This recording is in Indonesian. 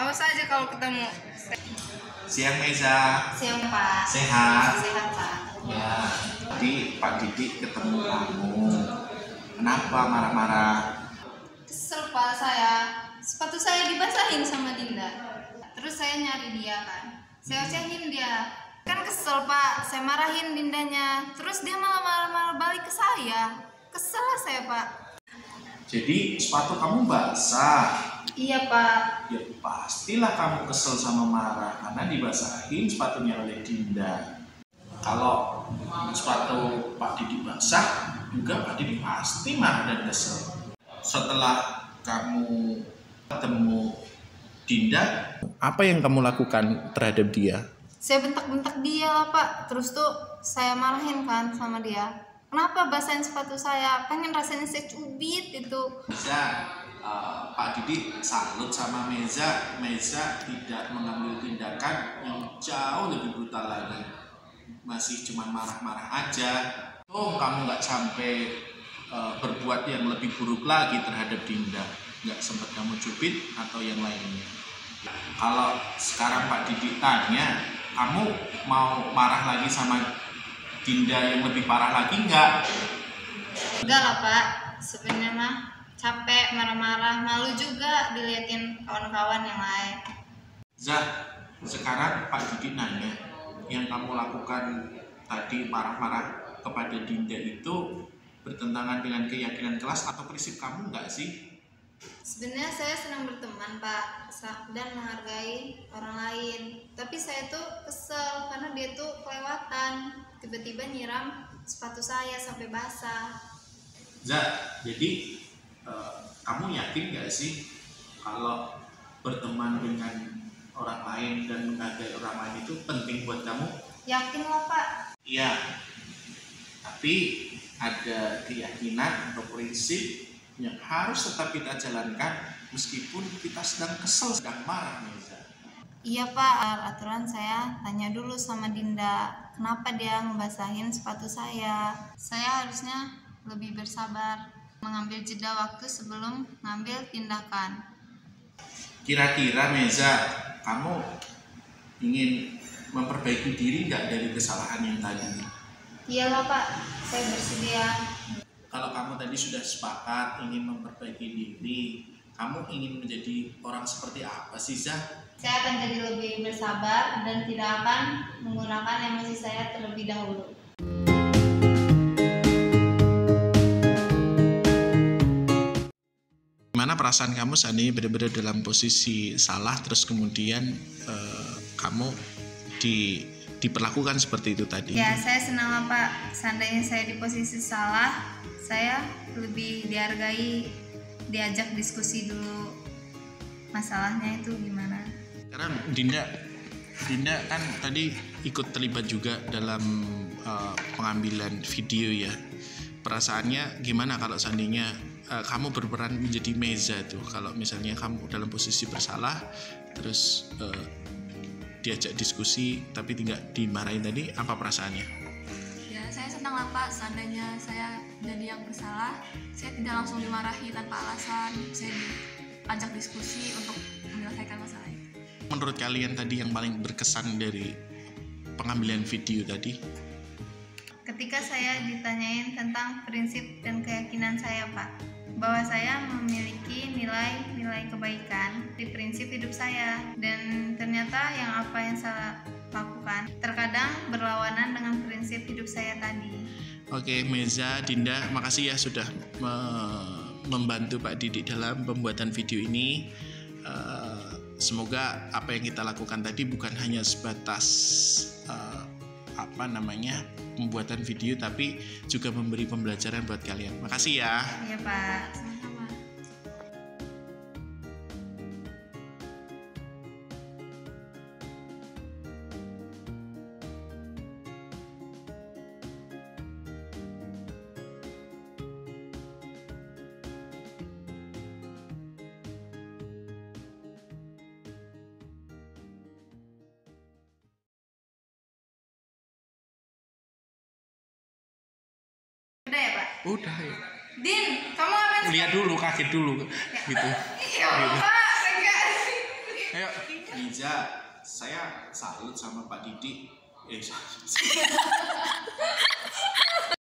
Awas aja kalau ketemu. Siang Meza. Siang Pak. Sehat. Sehat Pak. Ya. Tadi Pak Didik ketemu kamu. Kenapa marah-marah? Kesel Pak saya. Sepatu saya dibasahin sama Dinda. Terus saya nyari dia kan. Saya ocehin dia. Kan kesel Pak. Saya marahin Dindanya. Terus dia malah marah-marah balik ke saya. Kesel saya Pak. Jadi sepatu kamu basah. Iya Pak. Ya pastilah kamu kesel sama marah karena dibasahin sepatunya oleh Dinda. Kalau sepatu Pak Didi basah, juga Pak Didi pasti marah dan kesel. Setelah kamu ketemu Dinda, apa yang kamu lakukan terhadap dia? Saya bentak-bentak dia lah Pak. Terus tuh saya marahin kan sama dia. Kenapa basahin sepatu saya? Pengen rasanya saya cubit itu. Meza, eh, Pak Didi salut sama Meza. Meza tidak mengambil tindakan yang jauh lebih brutal lagi. Masih cuma marah-marah aja. Oh, kamu nggak sampai eh, berbuat yang lebih buruk lagi terhadap Dinda. Nggak sempat kamu cubit atau yang lainnya. Kalau sekarang Pak Didi tanya, kamu mau marah lagi sama Dinda yang lebih parah lagi nggak? Enggak lah Pak. Sebenarnya mah capek marah-marah, malu juga diliatin kawan-kawan yang lain. Zah, sekarang Pak Didi nanya, yang kamu lakukan tadi marah-marah kepada Dinda itu bertentangan dengan keyakinan kelas atau prinsip kamu nggak sih? Sebenarnya saya senang berteman Pak dan menghargai orang lain. Tapi saya tuh kesel karena dia tuh kelewatan. Tiba-tiba nyiram sepatu saya sampai basah. Zah, jadi kamu yakin nggak sih kalau berteman dengan orang lain dan menghargai orang lain itu penting buat kamu? Yakin lah Pak. Iya, tapi ada keyakinan atau prinsip yang harus tetap kita jalankan meskipun kita sedang kesel, sedang marah Meza. Iya Pak, aturan saya tanya dulu sama Dinda, kenapa dia ngebasahin sepatu saya? Saya harusnya lebih bersabar, mengambil jeda waktu sebelum ngambil tindakan. Kira-kira Meza, kamu ingin memperbaiki diri nggak dari kesalahan yang tadi? Iyalah Pak, saya bersedia. Kalau kamu tadi sudah sepakat ingin memperbaiki diri, kamu ingin menjadi orang seperti apa sih Zah? Saya akan jadi lebih bersabar dan tidak akan menggunakan emosi saya terlebih dahulu. Gimana perasaan kamu saat ini benar-benar dalam posisi salah terus kemudian eh, kamu di diperlakukan seperti itu tadi? Ya, saya senang lah Pak. Seandainya saya di posisi salah, saya lebih dihargai, diajak diskusi dulu masalahnya itu gimana. Karena Dinda Dinda kan tadi ikut terlibat juga dalam eh, pengambilan video ya. Perasaannya gimana kalau seandainya eh, kamu berperan menjadi meza tuh kalau misalnya kamu dalam posisi bersalah terus eh, diajak diskusi tapi tidak dimarahin tadi apa perasaannya? Ya, saya senang lah Pak, seandainya saya jadi yang bersalah, saya tidak langsung dimarahi tanpa alasan, saya diajak diskusi untuk menyelesaikan masalah itu. Menurut kalian tadi yang paling berkesan dari pengambilan video tadi? Ketika saya ditanyain tentang prinsip dan keyakinan saya, Pak, bahwa saya memiliki nilai-nilai kebaikan di prinsip hidup saya dan ternyata yang apa yang saya lakukan terkadang berlawanan dengan prinsip hidup saya tadi. Oke, Meza, Dinda, makasih ya sudah me- membantu Pak Didik dalam pembuatan video ini. Eh, semoga apa yang kita lakukan tadi bukan hanya sebatas eh, apa namanya pembuatan video, tapi juga memberi pembelajaran buat kalian. Makasih ya. Iya, Pak. Udah ya, Din kamu ngapain lihat dulu kaget dulu gitu. Iya pak enggak. Ayo. Liza saya salut sama Pak Didi. Eh